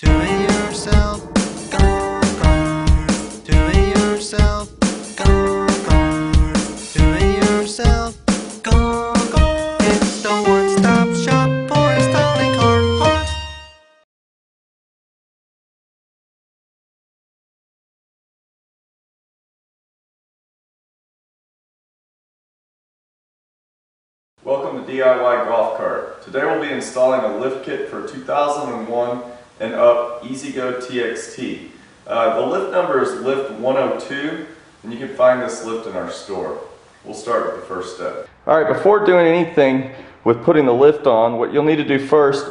Do it yourself. Go, go. Do it yourself. Go, go. Do it yourself. Go, go. It's the one-stop shop for installing parts. Welcome to DIY Golf Cart. Today we'll be installing a lift kit for 2001 and up EZGO TXT. Uh, the lift number is lift 102 and you can find this lift in our store. We'll start with the first step. Alright, before doing anything with putting the lift on, what you'll need to do first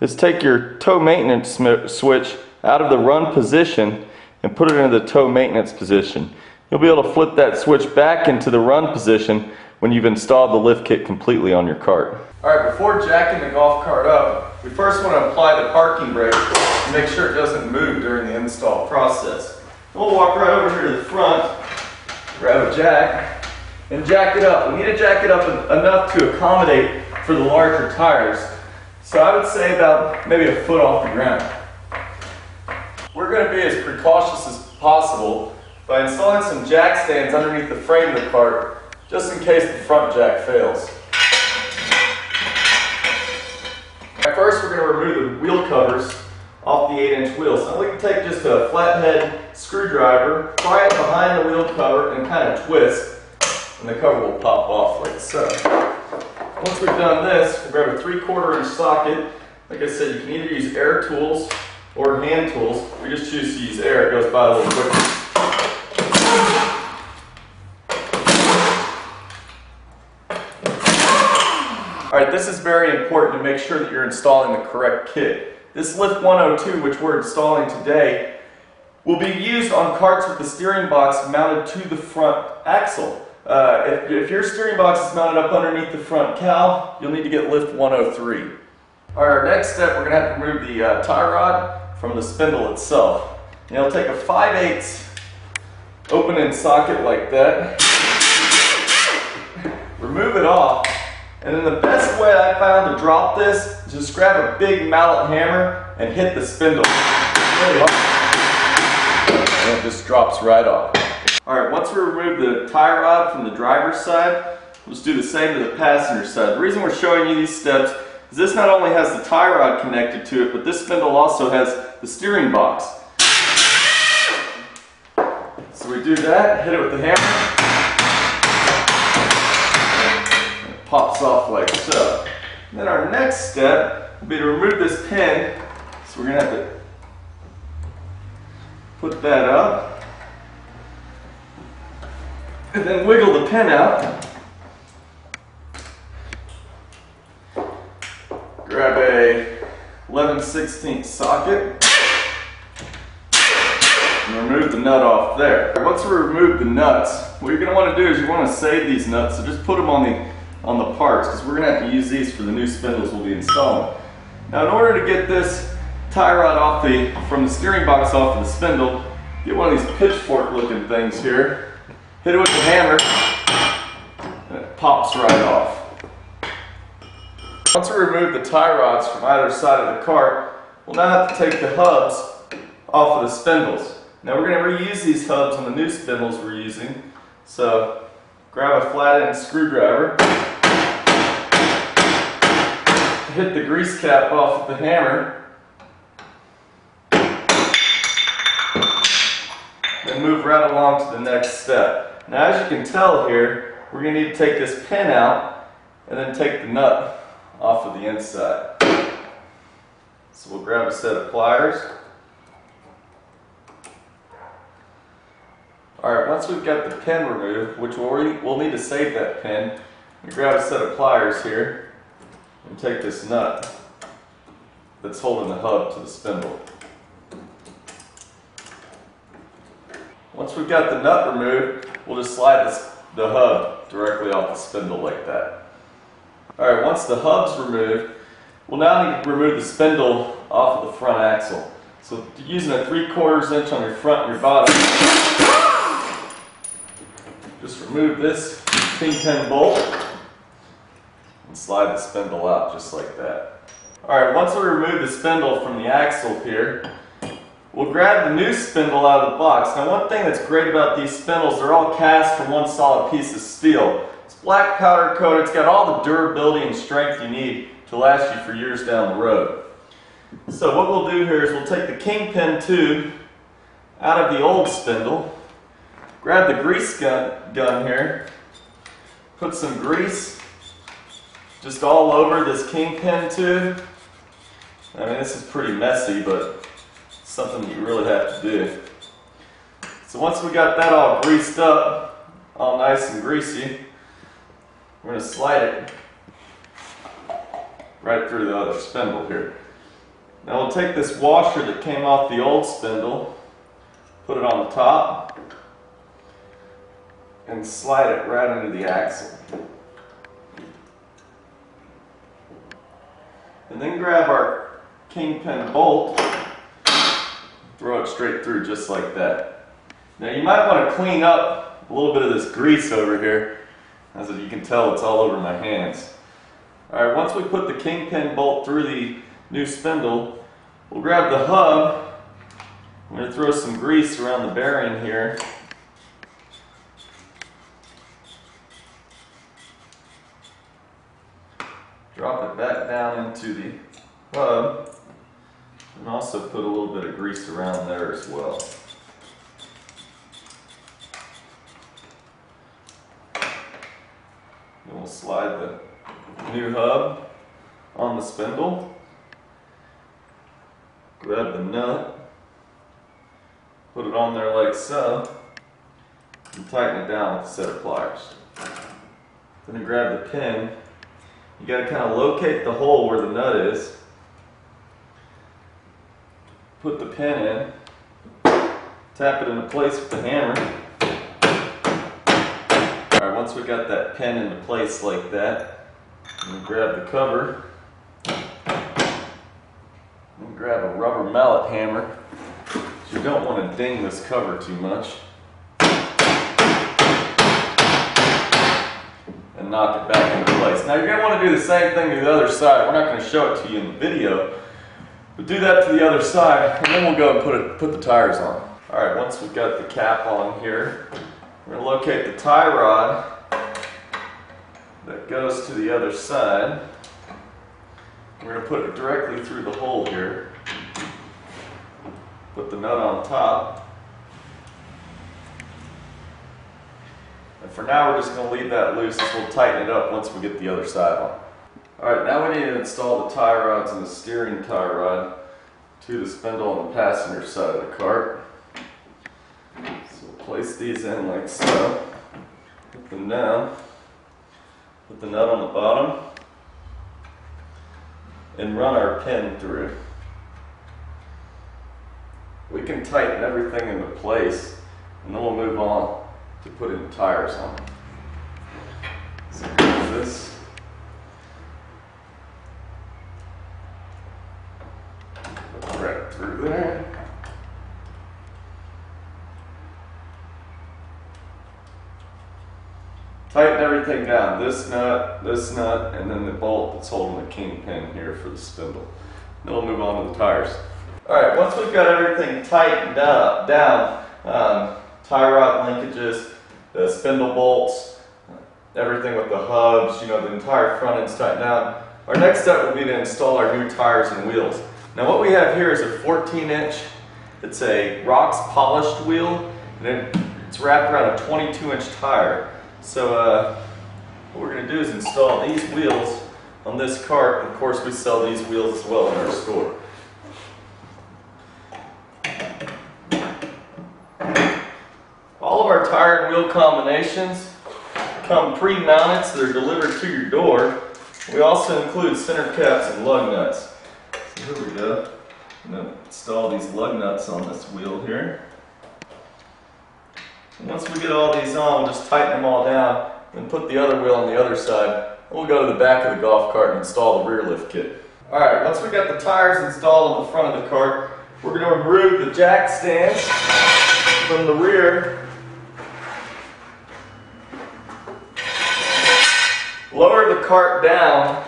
is take your tow maintenance switch out of the run position and put it into the tow maintenance position. You'll be able to flip that switch back into the run position when you've installed the lift kit completely on your cart. Alright, before jacking the golf cart up, we first want to apply the parking brake to make sure it doesn't move during the install process. We'll walk right over here to the front, grab a jack, and jack it up. We need to jack it up enough to accommodate for the larger tires. So I would say about maybe a foot off the ground. We're going to be as precautious as possible by installing some jack stands underneath the frame of the cart just in case the front jack fails. First, we're going to remove the wheel covers off the 8 inch wheels. Now, we can take just a flathead screwdriver, pry it behind the wheel cover, and kind of twist, and the cover will pop off like so. Once we've done this, we'll grab a 3 quarter inch socket. Like I said, you can either use air tools or hand tools. We just choose to use air, it goes by a little quicker. All right, this is very important to make sure that you're installing the correct kit. This Lift 102, which we're installing today, will be used on carts with the steering box mounted to the front axle. Uh, if, if your steering box is mounted up underneath the front cowl, you'll need to get Lift 103. All right, our next step, we're gonna have to remove the uh, tie rod from the spindle itself. And you'll take a 5 8 open end socket like that, remove it off, and then the best way I found to drop this is just grab a big mallet hammer and hit the spindle. And it just drops right off. Alright, once we remove the tie rod from the driver's side, let's do the same to the passenger side. The reason we're showing you these steps is this not only has the tie rod connected to it, but this spindle also has the steering box. So we do that, hit it with the hammer, pops off like so. And then our next step will be to remove this pin. So we're gonna have to put that up. And then wiggle the pin out. Grab a 11 16 socket. And remove the nut off there. Once we remove the nuts, what you're gonna wanna do is you wanna save these nuts, so just put them on the on the parts because we're going to have to use these for the new spindles we'll be installing. Now in order to get this tie rod off the, from the steering box off of the spindle, get one of these pitchfork looking things here, hit it with the hammer, and it pops right off. Once we remove the tie rods from either side of the cart, we'll now have to take the hubs off of the spindles. Now we're going to reuse these hubs on the new spindles we're using, so grab a flat end screwdriver, hit the grease cap off the hammer, and move right along to the next step. Now as you can tell here, we're going to need to take this pin out and then take the nut off of the inside. So we'll grab a set of pliers. Alright, once we've got the pin removed, which we'll, we'll need to save that pin, we grab a set of pliers here and take this nut that's holding the hub to the spindle. Once we've got the nut removed, we'll just slide this, the hub directly off the spindle like that. Alright, once the hub's removed, we'll now need to remove the spindle off of the front axle. So using a 3 quarters inch on your front and your bottom, just remove this kingpin bolt slide the spindle out just like that. Alright, once we remove the spindle from the axle here, we'll grab the new spindle out of the box. Now one thing that's great about these spindles, they're all cast from one solid piece of steel. It's black powder coated, it's got all the durability and strength you need to last you for years down the road. So what we'll do here is we'll take the kingpin tube out of the old spindle, grab the grease gun, gun here, put some grease just all over this kingpin tube. I mean, this is pretty messy, but something you really have to do. So once we got that all greased up, all nice and greasy, we're going to slide it right through the other spindle here. Now we'll take this washer that came off the old spindle, put it on the top, and slide it right under the axle. And then grab our kingpin bolt, throw it straight through just like that. Now you might want to clean up a little bit of this grease over here. As you can tell, it's all over my hands. Alright, once we put the kingpin bolt through the new spindle, we'll grab the hub. I'm going to throw some grease around the bearing here. Drop it back down into the hub. And also put a little bit of grease around there as well. Then we'll slide the new hub on the spindle. Grab the nut. Put it on there like so. And tighten it down with a set of pliers. Then grab the pin. You got to kind of locate the hole where the nut is put the pin in, tap it into place with the hammer. Alright, once we got that pin into place like that, grab the cover, grab a rubber mallet hammer. You don't want to ding this cover too much. Knock it back into place. Now you're going to want to do the same thing to the other side. We're not going to show it to you in the video. But do that to the other side, and then we'll go and put, it, put the tires on. All right, once we've got the cap on here, we're gonna locate the tie rod that goes to the other side. We're gonna put it directly through the hole here. Put the nut on top. For now, we're just gonna leave that loose we'll tighten it up once we get the other side on. Alright, now we need to install the tie rods and the steering tie rod to the spindle on the passenger side of the cart. So we'll place these in like so. Put them down. Put the nut on the bottom. And run our pin through. We can tighten everything into place and then we'll move on to put in tires on. So this. right through there. Tighten everything down, this nut, this nut, and then the bolt that's holding the kingpin here for the spindle. Then we'll move on to the tires. Alright, once we've got everything tightened up, down, um, tie rod linkages, the spindle bolts, everything with the hubs, you know, the entire front end's tightened down, our next step will be to install our new tires and wheels. Now what we have here is a 14 inch, it's a Rox polished wheel, and it's wrapped around a 22 inch tire. So uh, what we're going to do is install these wheels on this cart. Of course we sell these wheels as well in our store. All of our tire and wheel combinations come pre-mounted so they're delivered to your door. We also include center caps and lug nuts. So here we go. I'm going to install these lug nuts on this wheel here. And once we get all these on, we'll just tighten them all down and put the other wheel on the other side. And we'll go to the back of the golf cart and install the rear lift kit. Alright, once we got the tires installed on the front of the cart, we're going to remove the jack stands from the rear. Cart down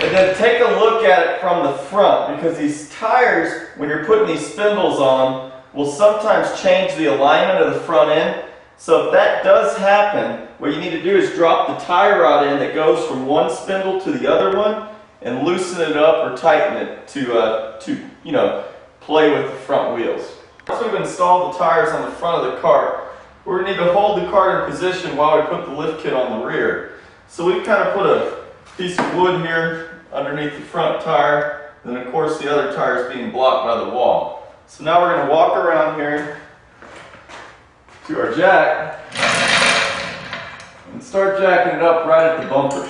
And then take a look at it from the front because these tires, when you're putting these spindles on, will sometimes change the alignment of the front end. So if that does happen, what you need to do is drop the tie rod in that goes from one spindle to the other one and loosen it up or tighten it to, uh, to you know, play with the front wheels. Once we've installed the tires on the front of the cart, we're going to need to hold the cart in position while we put the lift kit on the rear. So we've kind of put a piece of wood here underneath the front tire, then of course the other tire is being blocked by the wall. So now we're going to walk around here to our jack and start jacking it up right at the bumper.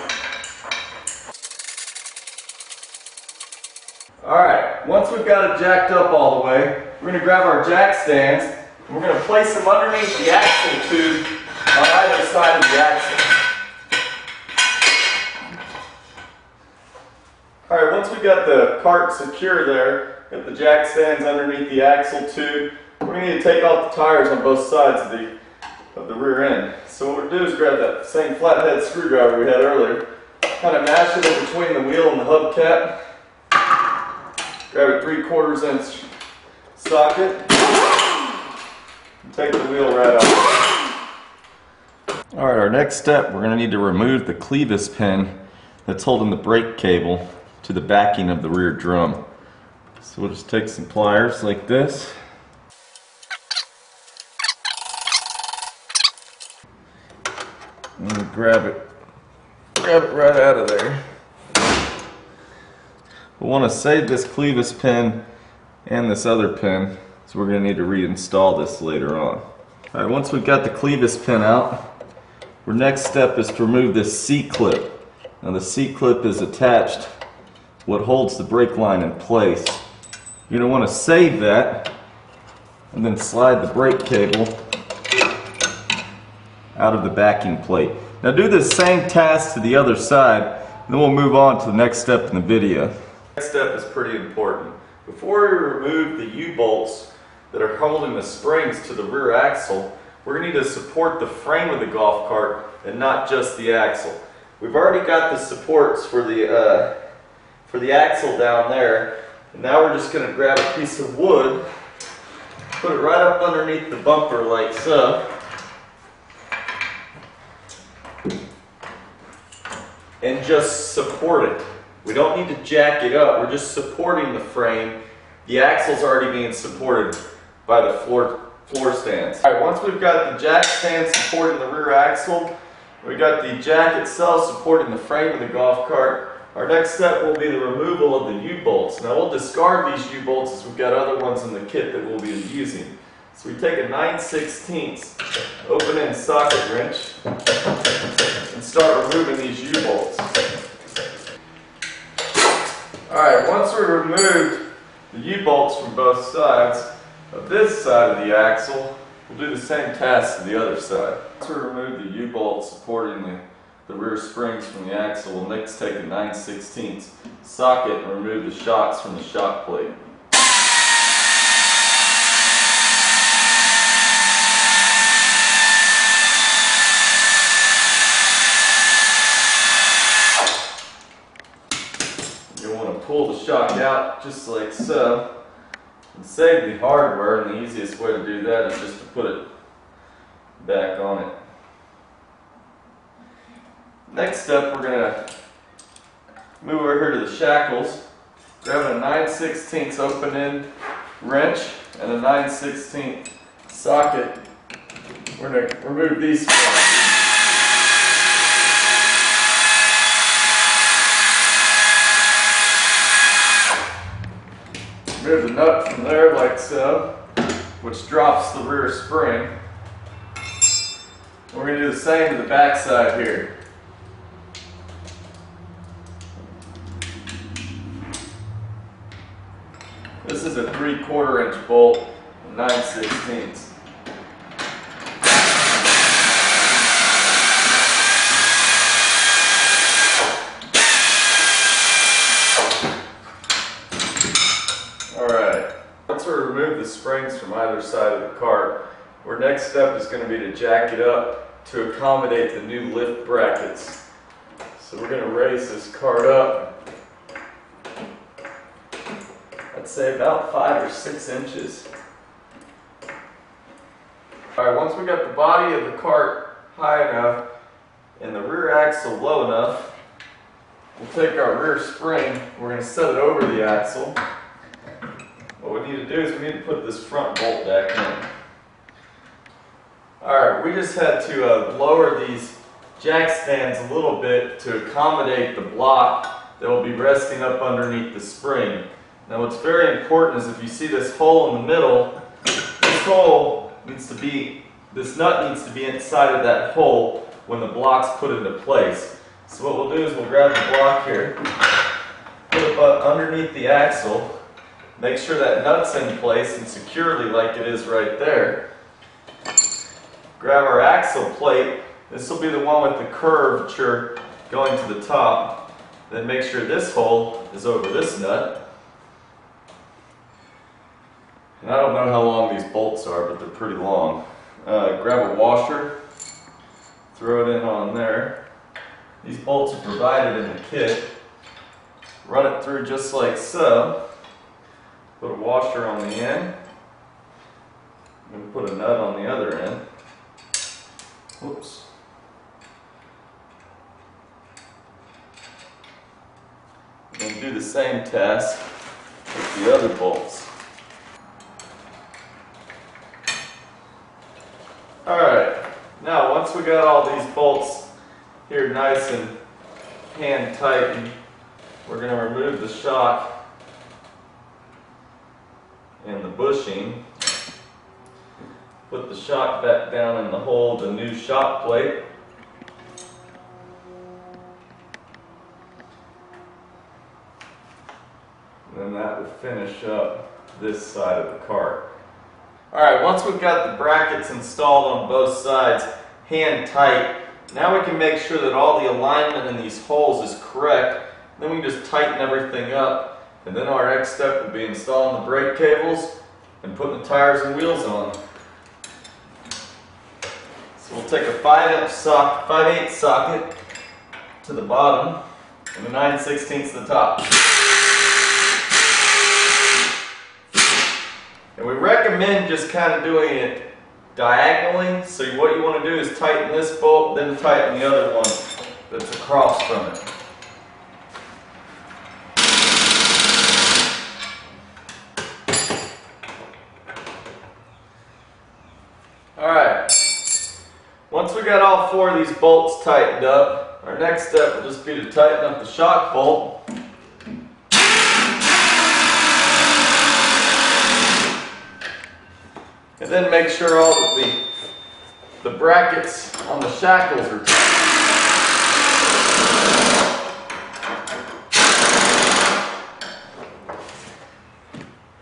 Alright, once we've got it jacked up all the way, we're going to grab our jack stands we're going to place them underneath the axle tube on either side of the axle. Alright, once we've got the cart secure there, got the jack stands underneath the axle tube, we're going to need to take off the tires on both sides of the, of the rear end. So what we'll do is grab that same flathead screwdriver we had earlier, kind of mash it in between the wheel and the hubcap, grab a 3 quarters inch socket, take the wheel right off. Alright, our next step, we're going to need to remove the clevis pin that's holding the brake cable to the backing of the rear drum. So we'll just take some pliers like this. And grab it, grab it right out of there. We want to save this clevis pin and this other pin, so we're going to need to reinstall this later on. Alright, once we've got the clevis pin out, our next step is to remove this C-clip. Now the C-clip is attached what holds the brake line in place. You're going to want to save that and then slide the brake cable out of the backing plate. Now do the same task to the other side, then we'll move on to the next step in the video. Next step is pretty important. Before we remove the U-bolts that are holding the springs to the rear axle, we're going to need to support the frame of the golf cart and not just the axle. We've already got the supports for the uh, for the axle down there. And now we're just going to grab a piece of wood, put it right up underneath the bumper like so. And just support it. We don't need to jack it up, we're just supporting the frame. The axle's already being supported by the floor, floor stands. All right, once we've got the jack stand supporting the rear axle, we've got the jack itself supporting the frame of the golf cart, our next step will be the removal of the U-bolts. Now we'll discard these U-bolts as we've got other ones in the kit that we'll be using. So we take a 9 16 open end socket wrench and start removing these U-bolts. Alright, once we removed the U-bolts from both sides of this side of the axle, we'll do the same task to the other side. Once we remove the U-bolts supporting the the rear springs from the axle. We'll next take a 9 16 socket and remove the shocks from the shock plate. You'll want to pull the shock just like so and save the hardware and the easiest way to do that is just to put it back on it. Next up, we're going to move over here to the shackles. Grab a 9 16 open end wrench and a 9 16 socket. We're going to remove these There's a nut from there, like so, which drops the rear spring. And we're going to do the same to the back side here. This is a 3 quarter inch bolt, 9 16 from either side of the cart. Our next step is going to be to jack it up to accommodate the new lift brackets. So we're going to raise this cart up, I'd say about five or six inches. Alright, once we got the body of the cart high enough and the rear axle low enough, we'll take our rear spring, we're going to set it over the axle. What we need to do is we need to put this front bolt back in. Alright, we just had to uh, lower these jack stands a little bit to accommodate the block that will be resting up underneath the spring. Now what's very important is if you see this hole in the middle, this hole needs to be, this nut needs to be inside of that hole when the block's put into place. So what we'll do is we'll grab the block here, put it underneath the axle, make sure that nut's in place and securely like it is right there. Grab our axle plate, this will be the one with the curvature going to the top. Then make sure this hole is over this nut. And I don't know how long these bolts are, but they're pretty long. Uh, grab a washer, throw it in on there. These bolts are provided in the kit. Run it through just like so. Put a washer on the end. And put a nut on the other end. Whoops. And do the same test with the other bolts. Alright, now once we got all these bolts here nice and hand tightened, we're going to remove the shock and the bushing. Put the shock back down in the hole, the new shock plate. And then that will finish up this side of the cart. Alright, once we've got the brackets installed on both sides, hand tight, now we can make sure that all the alignment in these holes is correct. Then we can just tighten everything up. And then our next step will be installing the brake cables and putting the tires and wheels on. So we'll take a 5 inch socket, 5 8 socket to the bottom and a 9 16 to the top. And we recommend just kind of doing it diagonally. So what you want to do is tighten this bolt, then tighten the other one that's across from it. Alright, once we got four of these bolts tightened up, our next step will just be to tighten up the shock bolt. And then make sure all of the, the brackets on the shackles are tight.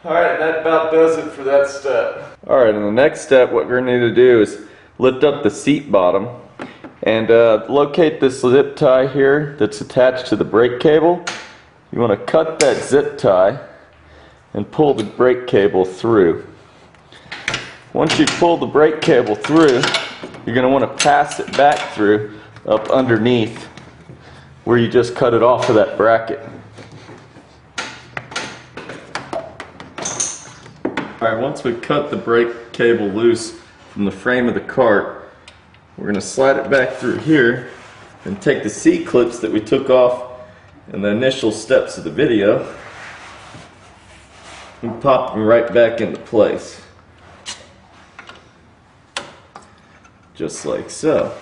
Alright, that about does it for that step. Alright, and the next step, what we're going to need to do is lift up the seat bottom and uh, locate this zip tie here that's attached to the brake cable. You want to cut that zip tie and pull the brake cable through. Once you pull the brake cable through, you're going to want to pass it back through up underneath where you just cut it off of that bracket. Alright, once we cut the brake cable loose from the frame of the cart, we're going to slide it back through here and take the C-clips that we took off in the initial steps of the video and pop them right back into place. Just like so.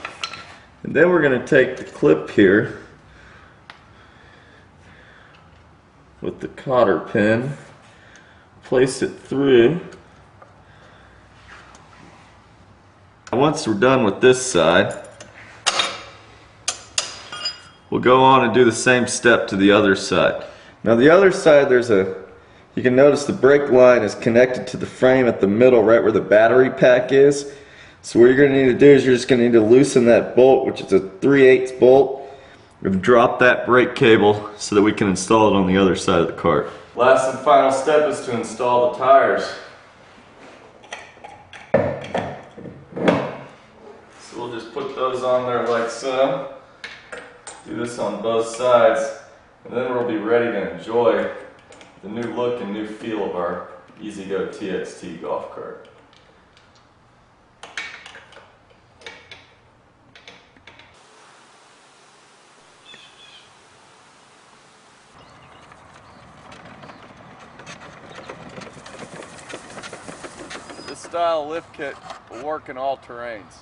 And then we're going to take the clip here with the cotter pin place it through. Once we're done with this side, we'll go on and do the same step to the other side. Now the other side, there's a, you can notice the brake line is connected to the frame at the middle, right where the battery pack is. So what you're going to need to do is you're just going to need to loosen that bolt, which is a 3 8 bolt, and drop that brake cable so that we can install it on the other side of the cart. Last and final step is to install the tires. Put those on there like so. Do this on both sides. And then we'll be ready to enjoy the new look and new feel of our EZGO TXT golf cart. This style lift kit will work in all terrains.